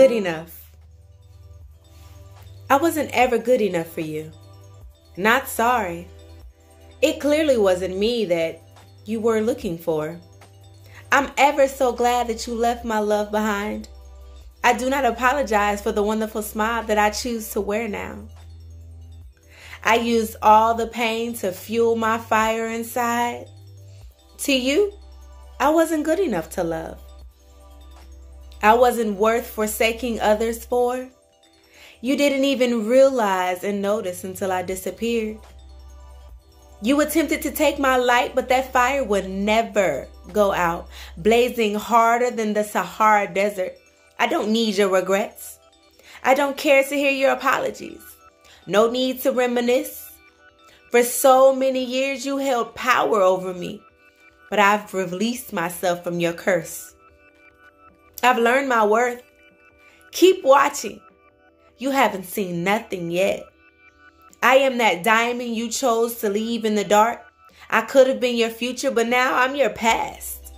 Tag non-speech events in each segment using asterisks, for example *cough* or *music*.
Good enough. I wasn't ever good enough for you. Not sorry. It clearly wasn't me that you were looking for. I'm ever so glad that you left my love behind. I do not apologize for the wonderful smile that I choose to wear now. I used all the pain to fuel my fire inside. To you, I wasn't good enough to love. I wasn't worth forsaking others for. You didn't even realize and notice until I disappeared. You attempted to take my light, but that fire would never go out, blazing harder than the Sahara Desert. I don't need your regrets. I don't care to hear your apologies. No need to reminisce. For so many years, you held power over me, but I've released myself from your curse. I've learned my worth. Keep watching. You haven't seen nothing yet. I am that diamond you chose to leave in the dark. I could have been your future, but now I'm your past.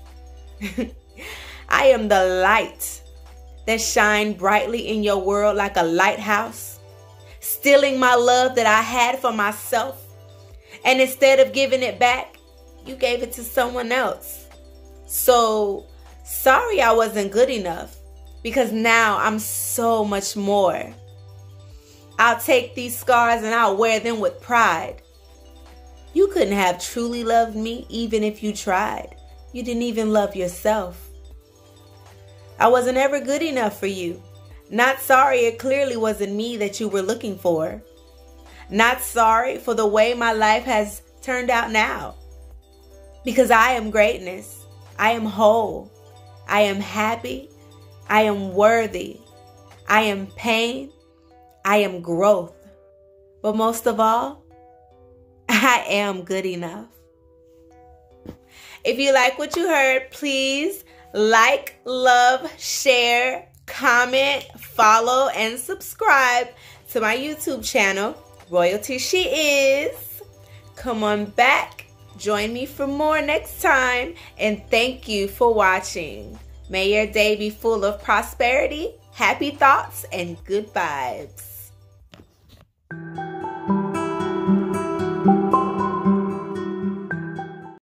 *laughs* I am the light that shine brightly in your world like a lighthouse, stealing my love that I had for myself. And instead of giving it back, you gave it to someone else. So sorry I wasn't good enough because now I'm so much more. I'll take these scars and I'll wear them with pride. You couldn't have truly loved me even if you tried. You didn't even love yourself. I wasn't ever good enough for you. Not sorry it clearly wasn't me that you were looking for. Not sorry for the way my life has turned out now. Because I am greatness. I am whole. I am happy. I am worthy. I am pain. I am growth. But most of all, *laughs* I am good enough. If you like what you heard, please like, love, share, comment, follow, and subscribe to my YouTube channel, Royalty She Is. Come on back. Join me for more next time. And thank you for watching. May your day be full of prosperity, happy thoughts, and good vibes.